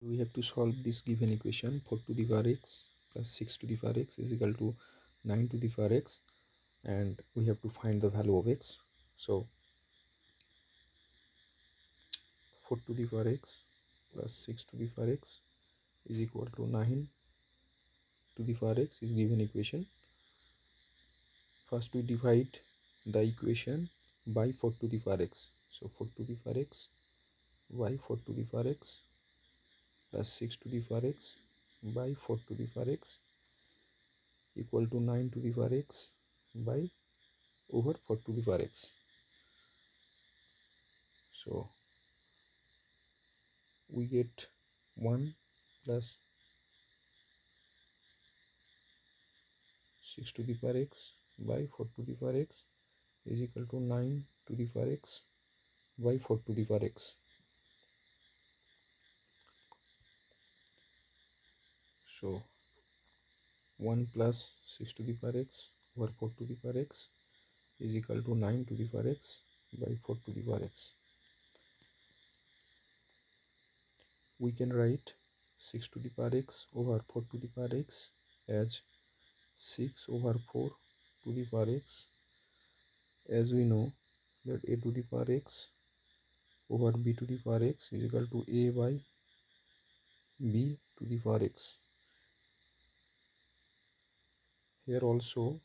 we have to solve this given equation 4 to the power x plus 6 to the power x is equal to 9 to the power x and we have to find the value of x. So 4 to the power x plus 6 to the power x is equal to 9 to the power x is given equation. First we divide the equation by 4 to the power x. So 4 to the power x by 4 to the power x plus 6 to the power x by 4 to the power x equal to 9 to the power x by over 4 to the power x. So we get 1 plus 6 to the power x by 4 to the power x is equal to 9 to the power x by 4 to the power x so 1 plus 6 to the power x over 4 to the power x is equal to 9 to the power x by 4 to the power x we can write 6 to the power x over 4 to the power x as 6 over 4 to the power x as we know that a to the power x over b to the power x is equal to a by b to the power x here also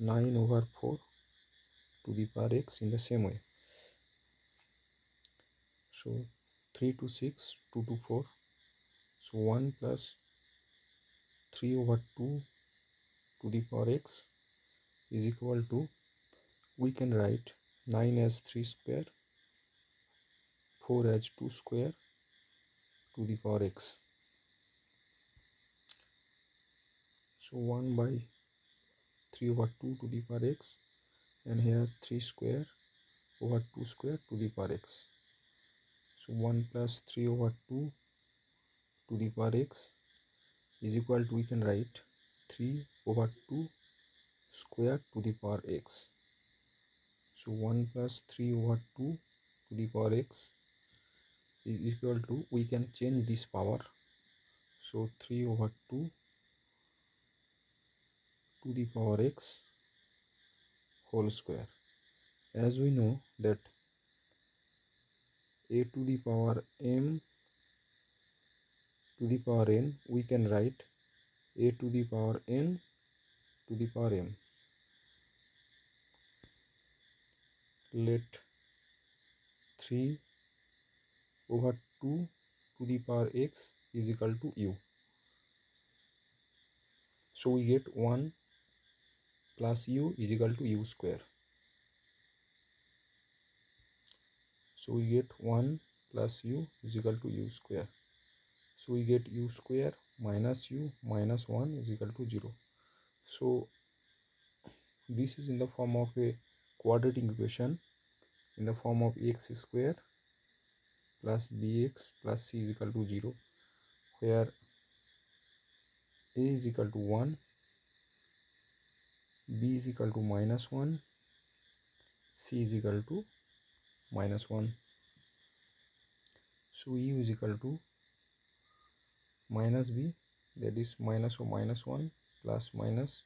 9 over 4 to the power x in the same way. So 3 to 6 2 to 4 so 1 plus 3 over 2 to the power x is equal to we can write 9 as 3 square 4 as 2 square to the power x so 1 by 3 over 2 to the power x and here 3 square over 2 square to the power x. So 1 plus 3 over 2 to the power x is equal to we can write 3 over 2 square to the power x. So 1 plus 3 over 2 to the power x is equal to we can change this power. So 3 over 2 to the power x whole square. As we know that a to the power m to the power n we can write a to the power n to the power m. Let 3 over 2 to the power x is equal to u. So we get 1 plus u is equal to u square. So we get 1 plus u is equal to u square. So we get u square minus u minus 1 is equal to 0 so this is in the form of a quadratic equation. In the form of x square plus bx plus c is equal to 0 where a is equal to 1 b is equal to minus 1 c is equal to minus 1 so u is equal to minus b that is minus or minus 1 plus minus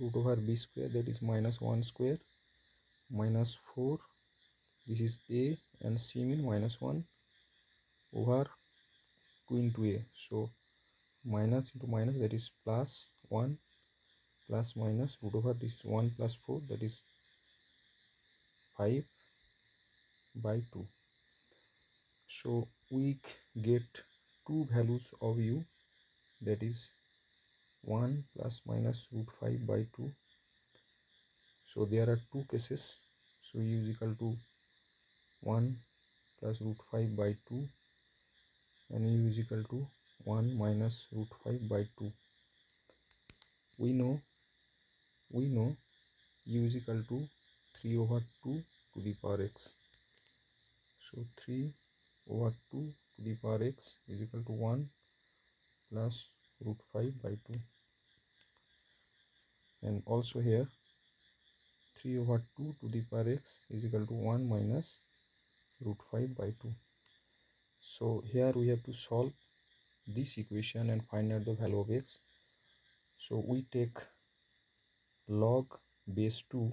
root over b square that is minus 1 square minus 4 this is a and c mean minus 1 over 2 into a. So minus into minus that is plus 1 plus minus root over this 1 plus 4 that is 5 by 2 so we get two values of u that is 1 plus minus root 5 by 2 so there are two cases. So u is equal to 1 plus root 5 by 2 and u is equal to 1 minus root 5 by 2 we know we know u is equal to 3 over 2 to the power x. So 3 over 2 to the power x is equal to 1 plus root 5 by 2 and also here 3 over 2 to the power x is equal to 1 minus root 5 by 2 so here we have to solve this equation and find out the value of x. So we take log base 2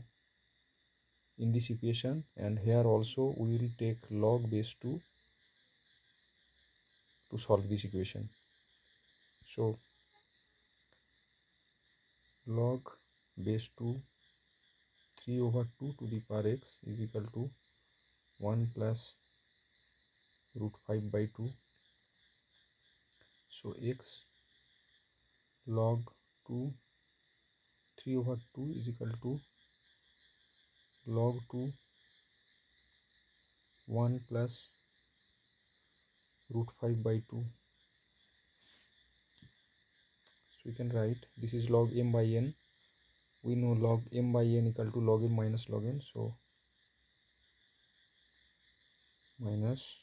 in this equation and here also we will take log base 2 to solve this equation. So log base 2 3 over 2 to the power x is equal to 1 plus root 5 by 2 so x log 2 3 over 2 is equal to log 2 1 plus root 5 by 2 so we can write this is log m by n. We know log m by n equal to log m minus log n. So minus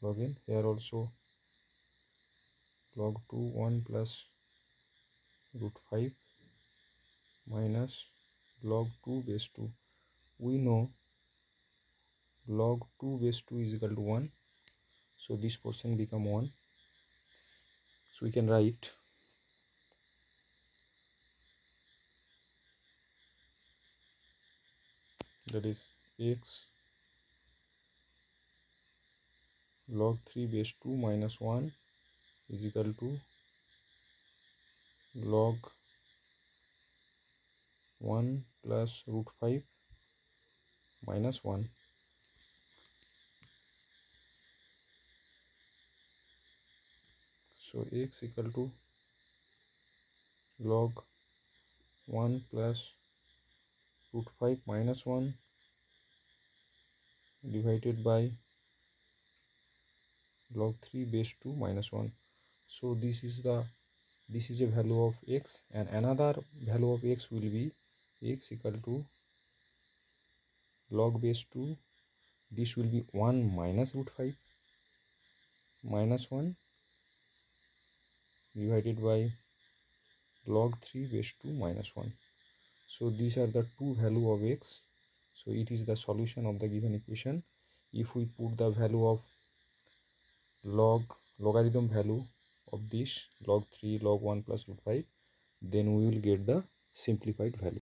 log n here also log 2 1 plus root 5 minus log 2 base 2 we know log 2 base 2 is equal to 1 so this portion become 1 so we can write that is x log 3 base 2 minus 1 is equal to log 1 plus root 5 minus 1 so x equal to log 1 plus root 5 minus 1 divided by log 3 base 2 minus 1 so this is the this is a value of x and another value of x will be x equal to log base 2 this will be 1 minus root 5 minus 1 divided by log 3 base 2 minus 1 so these are the two value of x. So it is the solution of the given equation. If we put the value of log logarithm value of this log 3 log 1 plus root 5 then we will get the simplified value